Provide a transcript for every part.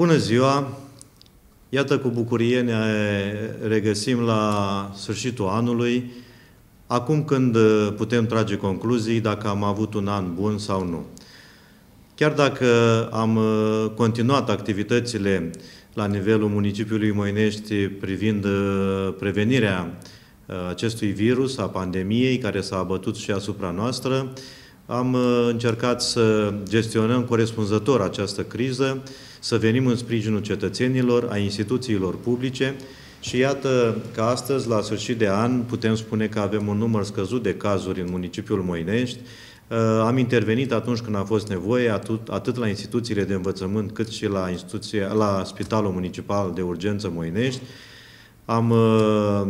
Bună ziua! Iată cu bucurie ne regăsim la sfârșitul anului, acum când putem trage concluzii dacă am avut un an bun sau nu. Chiar dacă am continuat activitățile la nivelul municipiului Moinești privind prevenirea acestui virus, a pandemiei care s-a abătut și asupra noastră, am încercat să gestionăm corespunzător această criză, să venim în sprijinul cetățenilor, a instituțiilor publice și iată că astăzi, la sfârșit de an, putem spune că avem un număr scăzut de cazuri în municipiul Moinești. Uh, am intervenit atunci când a fost nevoie, atât, atât la instituțiile de învățământ, cât și la, instituția, la Spitalul Municipal de Urgență Moinești. Am uh,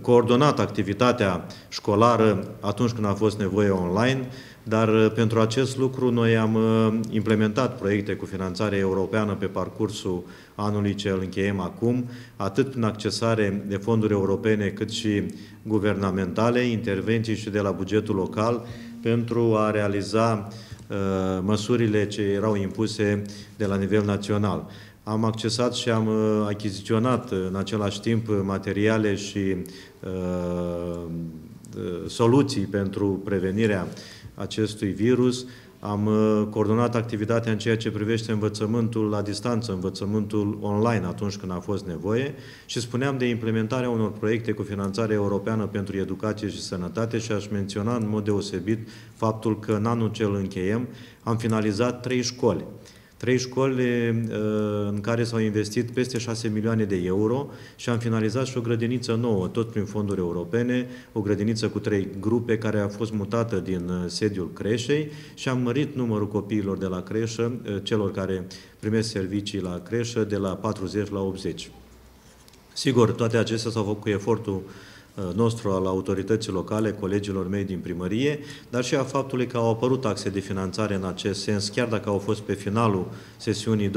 coordonat activitatea școlară atunci când a fost nevoie online, dar uh, pentru acest lucru noi am uh, implementat proiecte cu finanțare europeană pe parcursul anului ce îl încheiem acum, atât prin accesare de fonduri europene cât și guvernamentale, intervenții și de la bugetul local pentru a realiza uh, măsurile ce erau impuse de la nivel național. Am accesat și am achiziționat în același timp materiale și uh, soluții pentru prevenirea acestui virus. Am uh, coordonat activitatea în ceea ce privește învățământul la distanță, învățământul online atunci când a fost nevoie și spuneam de implementarea unor proiecte cu finanțare europeană pentru educație și sănătate și aș menționa în mod deosebit faptul că în anul cel încheiem am finalizat trei școli trei școli uh, în care s-au investit peste 6 milioane de euro și am finalizat și o grădiniță nouă, tot prin fonduri europene, o grădiniță cu trei grupe care a fost mutată din uh, sediul creșei și am mărit numărul copiilor de la creșă, uh, celor care primesc servicii la creșă, de la 40 la 80. Sigur, toate acestea s-au făcut cu efortul Uh, nostru al autorității locale, colegilor mei din primărie, dar și a faptului că au apărut taxe de finanțare în acest sens, chiar dacă au fost pe finalul sesiunii 2014-2020.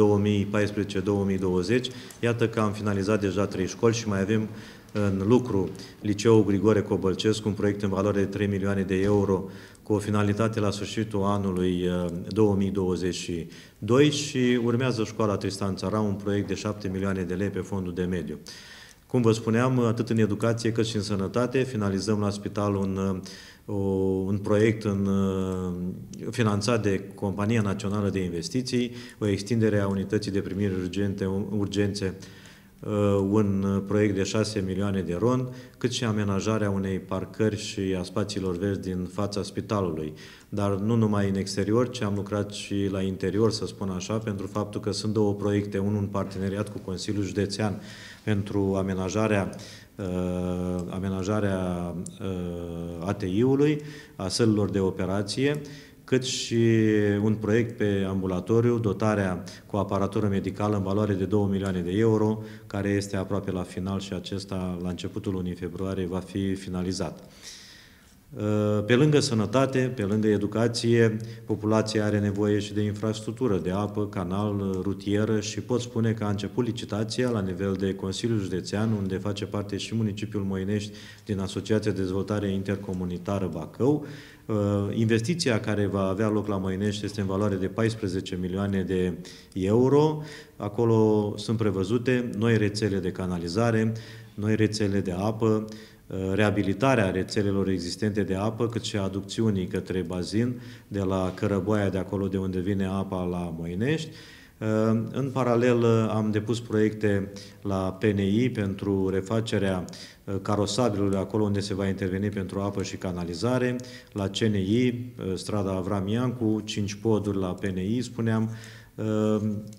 Iată că am finalizat deja trei școli și mai avem în lucru Liceul Grigore Cobălcescu, un proiect în valoare de 3 milioane de euro cu o finalitate la sfârșitul anului 2022 uh, și urmează școala Tristan Țara, un proiect de 7 milioane de lei pe fondul de mediu. Cum vă spuneam, atât în educație cât și în sănătate, finalizăm la spital un, un proiect în, finanțat de Compania Națională de Investiții, o extindere a unității de primire urgente, urgențe, uh, un proiect de 6 milioane de ron, cât și amenajarea unei parcări și a spațiilor verzi din fața spitalului. Dar nu numai în exterior, ci am lucrat și la interior, să spun așa, pentru faptul că sunt două proiecte, unul în parteneriat cu Consiliul Județean pentru amenajarea uh, amenajarea uh, ATI-ului, a sălilor de operație, cât și un proiect pe ambulatoriu, dotarea cu aparatură medicală în valoare de 2 milioane de euro, care este aproape la final și acesta la începutul lunii februarie va fi finalizat. Uh, pe lângă sănătate, pe lângă educație, populația are nevoie și de infrastructură, de apă, canal, rutieră și pot spune că a început licitația la nivel de Consiliul Județean, unde face parte și municipiul Moinești din Asociația de Dezvoltare Intercomunitară Bacău. Uh, investiția care va avea loc la Moinești este în valoare de 14 milioane de euro. Acolo sunt prevăzute noi rețele de canalizare, noi rețele de apă, Uh, reabilitarea rețelelor existente de apă, cât și aducțiunii către bazin, de la Cărăboaia, de acolo de unde vine apa la Moinești. Uh, în paralel uh, am depus proiecte la PNI pentru refacerea carosabilului acolo unde se va interveni pentru apă și canalizare, la CNI, strada Avram Iancu, 5 poduri la PNI, spuneam, Ehm,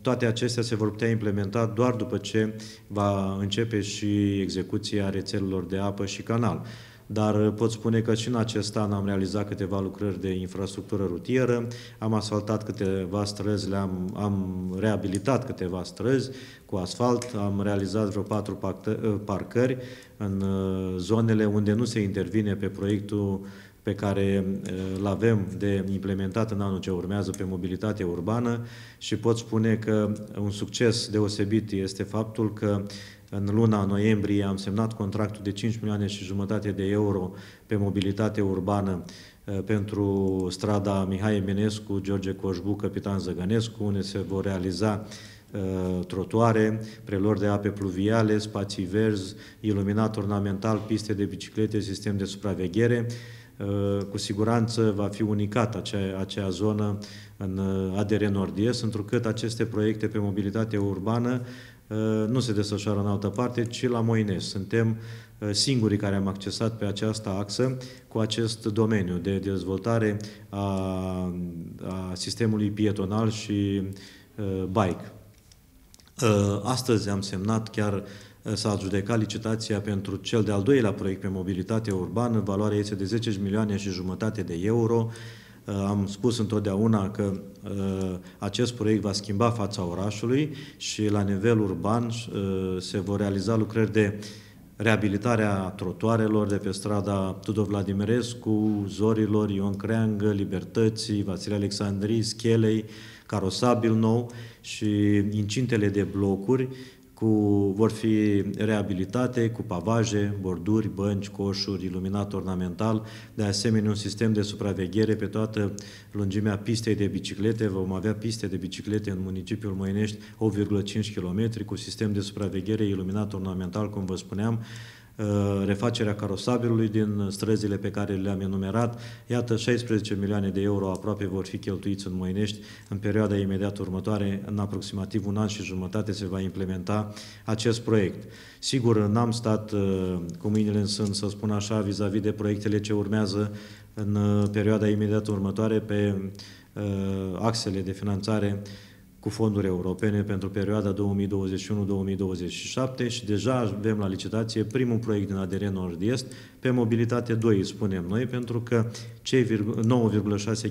toate acestea se vor putea implementa doar după ce va începe și execuția rețelelor de apă și canal. Dar pot spune că și în acest an am realizat câteva lucrări de infrastructură rutieră, am asfaltat câteva străzi, le-am am reabilitat câteva străzi cu asfalt, am realizat vreo patru parcări în uh, zonele unde nu se intervine pe proiectul pe care îl avem de implementat în anul ce urmează pe mobilitate urbană și pot spune că un succes deosebit este faptul că în luna noiembrie am semnat contractul de 5 milioane și jumătate de euro pe mobilitate urbană pentru strada Mihai Eminescu, George Coșbu, Capitan Zăgănescu, unde se vor realiza trotuare, prelor de ape pluviale, spații verzi, iluminat ornamental, piste de biciclete, sistem de supraveghere. Cu siguranță va fi unicat acea, acea zonă în ADR Nord-Est, întrucât aceste proiecte pe mobilitate urbană nu se desfășoară în altă parte, ci la Moines. Suntem Uh, singurii care am accesat pe această axă cu acest domeniu de dezvoltare a, a sistemului pietonal și uh, bike. Uh, astăzi am semnat chiar s-a adjudecat licitația pentru cel de-al doilea proiect pe mobilitate urbană, valoarea este de 10 milioane și jumătate de euro. Am spus întotdeauna că acest proiect va schimba fața orașului și la nivel urban se vor realiza lucrări de reabilitarea trotuarelor de pe strada Tudor Vladimirescu, Zorilor, Ion Creangă, Libertății, Vasile Alexandrii, Schelei, carosabil nou și incintele de blocuri cu, vor fi reabilitate cu pavaje, borduri, bănci, coșuri, iluminat ornamental, de asemenea un sistem de supraveghere pe toată lungimea pistei de biciclete. Vom avea piste de biciclete în municipiul Moinești 8,5 km cu sistem de supraveghere iluminat ornamental, cum vă spuneam, Uh, refacerea carosabilului din străzile pe care le-am enumerat. Iată, 16 milioane de euro aproape vor fi cheltuiți în Moinești în perioada imediat următoare. În aproximativ un an și jumătate se va implementa acest proiect. Sigur, n-am stat uh, cu mâinile în sân, să spun așa, vis-a-vis -vis de proiectele ce urmează în uh, perioada imediat următoare pe axele de finanțare cu fonduri europene pentru perioada 2021-2027 și deja avem la licitație primul proiect din ADR Nord-Est. Pe mobilitate 2, spunem noi, pentru că cei 9,6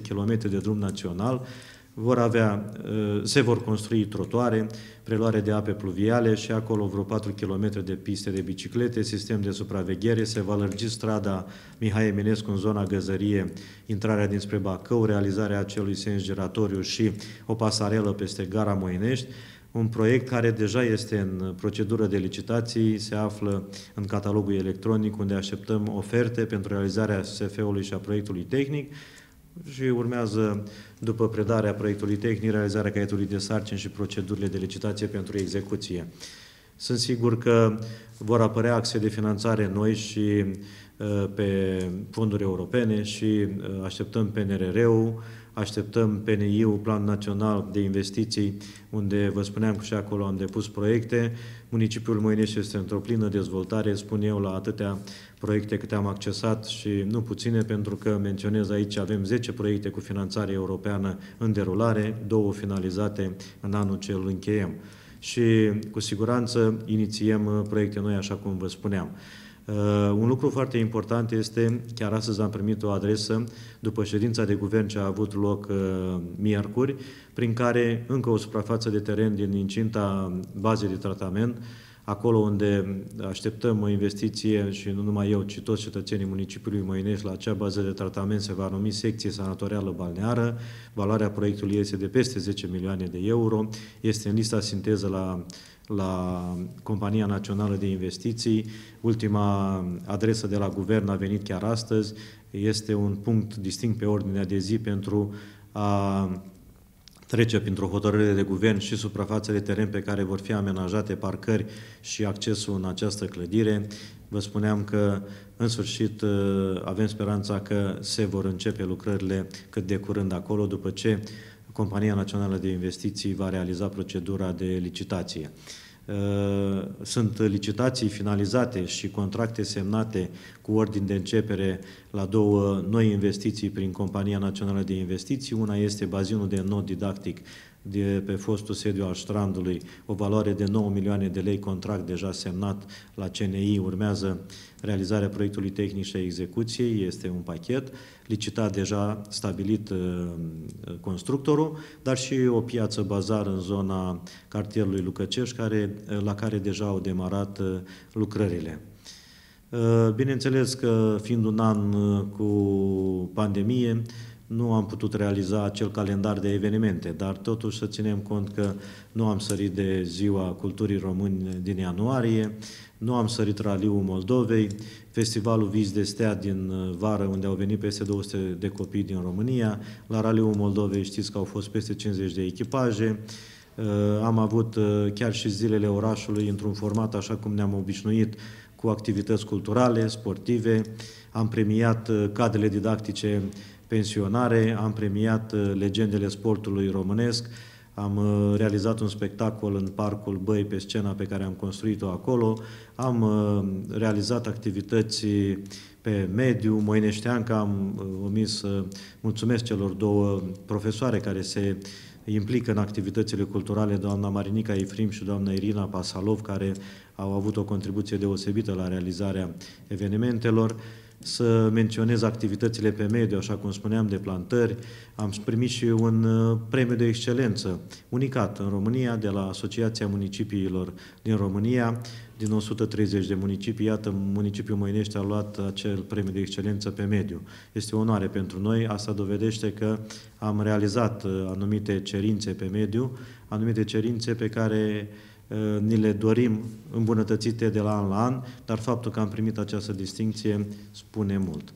km de drum național vor avea, uh, se vor construi trotuare, preluare de ape pluviale și acolo vreo 4 km de piste de biciclete, sistem de supraveghere, se va lărgi strada Mihai Eminescu în zona Găzărie, intrarea dinspre Bacău, realizarea acelui sens giratoriu și o pasarelă peste gara Moinești, un proiect care deja este în procedură de licitații, se află în catalogul electronic unde așteptăm oferte pentru realizarea SF-ului și a proiectului tehnic și urmează, după predarea proiectului tehnic, realizarea caietului de sarcini și procedurile de licitație pentru execuție. Sunt sigur că vor apărea axe de finanțare noi și uh, pe fonduri europene și uh, așteptăm PNRR-ul, așteptăm PNI-ul, Plan Național de Investiții, unde vă spuneam că și acolo am depus proiecte. Municipiul Moinești este într-o plină dezvoltare, spun eu, la atâtea proiecte câte am accesat și nu puține, pentru că menționez aici, avem 10 proiecte cu finanțare europeană în derulare, două finalizate în anul ce îl încheiem. Și cu siguranță inițiem proiecte noi, așa cum vă spuneam. Uh, un lucru foarte important este, chiar astăzi am primit o adresă după ședința de guvern ce a avut loc uh, miercuri, prin care încă o suprafață de teren din incinta bazei de tratament, acolo unde așteptăm o investiție și nu numai eu, ci toți cetățenii municipiului Măinești, la acea bază de tratament se va numi secție sanatorială balneară. Valoarea proiectului este de peste 10 milioane de euro. Este în lista sinteză la la Compania Națională de Investiții. Ultima adresă de la guvern a venit chiar astăzi. Este un punct distinct pe ordinea de zi pentru a trece printr-o hotărâre de guvern și suprafața de teren pe care vor fi amenajate parcări și accesul în această clădire. Vă spuneam că, în sfârșit, avem speranța că se vor începe lucrările cât de curând acolo, după ce Compania Națională de Investiții va realiza procedura de licitație. Uh, sunt licitații finalizate și contracte semnate cu ordin de începere la două noi investiții prin Compania Națională de Investiții. Una este bazinul de not didactic de pe fostul sediu al Strandului, o valoare de 9 milioane de lei, contract deja semnat la CNI, urmează realizarea proiectului tehnic și a execuției, este un pachet, licitat deja stabilit uh, constructorul, dar și o piață bazar în zona cartierului Lucăceș, care, la care deja au demarat uh, lucrările. Uh, bineînțeles că fiind un an cu pandemie, nu am putut realiza acel calendar de evenimente, dar totuși să ținem cont că nu am sărit de Ziua Culturii Români din ianuarie, nu am sărit Raliul Moldovei, Festivalul Vis de Stea din uh, vară, unde au venit peste 200 de copii din România. La Raliul Moldovei știți că au fost peste 50 de echipaje. Am avut chiar și zilele orașului într-un format așa cum ne-am obișnuit cu activități culturale, sportive, am premiat cadrele didactice pensionare, am premiat legendele sportului românesc, am uh, realizat un spectacol în Parcul Băi pe scena pe care am construit-o acolo, am uh, realizat activități pe mediu, Moineșteancă, am uh, omis să mulțumesc celor două profesoare care se implică în activitățile culturale, doamna Marinica Ifrim și doamna Irina Pasalov, care au avut o contribuție deosebită la realizarea evenimentelor să menționez activitățile pe mediu, așa cum spuneam, de plantări. Am primit și un uh, premiu de excelență unicat în România de la Asociația Municipiilor din România. Din 130 de municipii, iată, municipiul Măinești a luat acel premiu de excelență pe mediu. Este o onoare pentru noi. Asta dovedește că am realizat uh, anumite cerințe pe mediu, anumite cerințe pe care Eh, ni le dorim îmbunătățite de la an la an, dar faptul că am primit această distinție spune mult.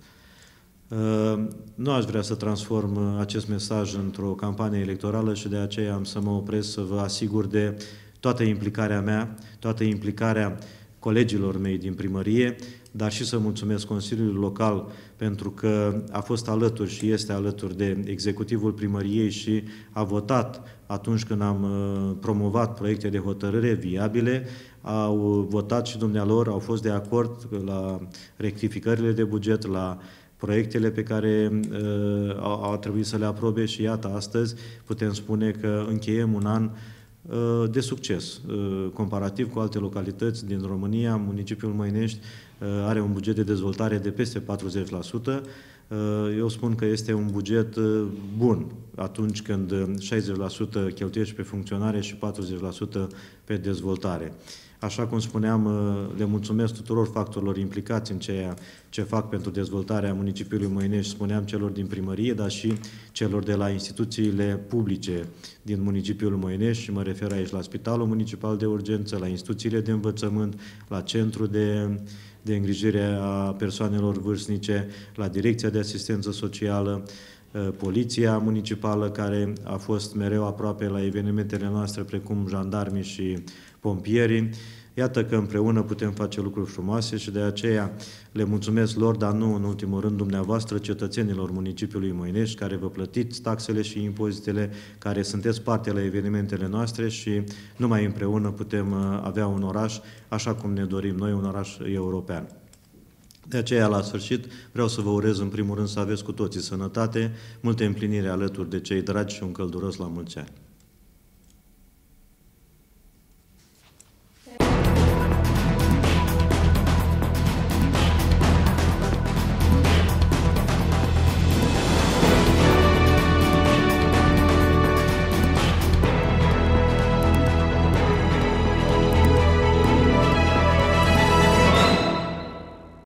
Eh, nu aș vrea să transform acest mesaj într-o campanie electorală și de aceea am să mă opresc să vă asigur de toată implicarea mea, toată implicarea colegilor mei din primărie, dar și să mulțumesc Consiliului Local pentru că a fost alături și este alături de executivul primăriei și a votat atunci când am uh, promovat proiecte de hotărâre viabile, au votat și dumnealor, au fost de acord la rectificările de buget, la proiectele pe care uh, au, au trebuit să le aprobe și iată, astăzi putem spune că încheiem un an uh, de succes. Uh, comparativ cu alte localități din România, municipiul Măinești are un buget de dezvoltare de peste 40%, Uh, eu spun că este un buget uh, bun atunci când 60% cheltuiești pe funcționare și 40% pe dezvoltare. Așa cum spuneam, uh, le mulțumesc tuturor factorilor implicați în ceea ce fac pentru dezvoltarea municipiului Măinești, spuneam celor din primărie, dar și celor de la instituțiile publice din municipiul Măinești. Și mă refer aici la Spitalul Municipal de Urgență, la instituțiile de învățământ, la Centru de de îngrijire a persoanelor vârstnice, la Direcția de Asistență Socială, uh, Poliția Municipală, care a fost mereu aproape la evenimentele noastre, precum jandarmii și pompierii, Iată că împreună putem face lucruri frumoase și de aceea le mulțumesc lor, dar nu în ultimul rând dumneavoastră, cetățenilor municipiului Moinești, care vă plătiți taxele și impozitele, care sunteți parte la evenimentele noastre și numai împreună putem uh, avea un oraș așa cum ne dorim noi, un oraș european. De aceea, la sfârșit, vreau să vă urez în primul rând să aveți cu toții sănătate, multe împlinire alături de cei dragi și un călduros la mulți ani.